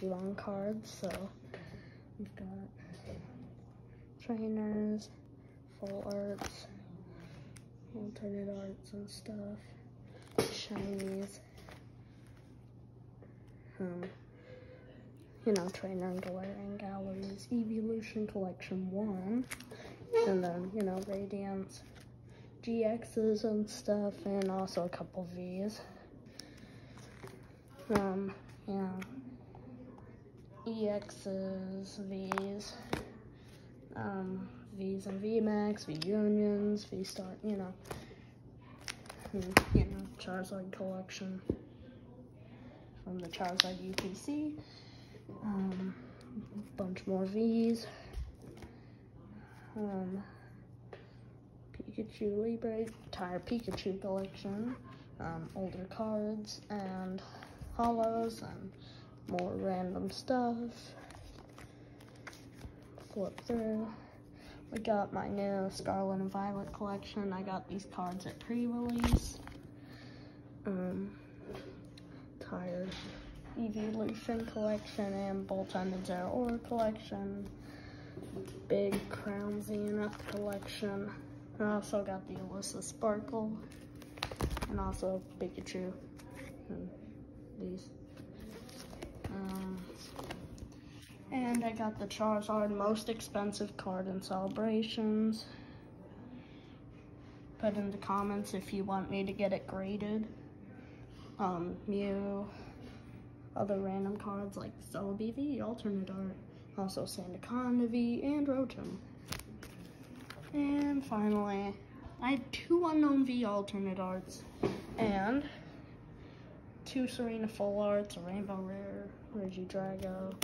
Pokemon cards. So we've got trainers, full arts, alternate arts and stuff, shinies, um, you know, trainer and Galarian galleries, evolution collection one, and then, you know, radiance, GXs and stuff, and also a couple Vs. Um, know, EXs, Vs, um, Vs and VMAX, V Unions, V Star, you know, and, you know, Charizard collection from the Charizard UPC. Um, bunch more Vs. Um, Pikachu Libre, entire Pikachu collection, um, older cards, and holos, and more random stuff. Flip through. We got my new Scarlet and Violet collection. I got these cards at pre-release. Um, entire Evolution collection and Bolt and Zeraora collection. Big Crown Zenith collection. I also got the Alyssa Sparkle and also Pikachu and these. Um, and I got the Charizard most expensive card in Celebrations. Put in the comments if you want me to get it graded. Um, Mew, other random cards like Celebi V, alternate art, also Sandaconda V, and Rotom. And finally, I had two Unown V alternate arts, and two Serena full arts, a Rainbow Rare. Hold on.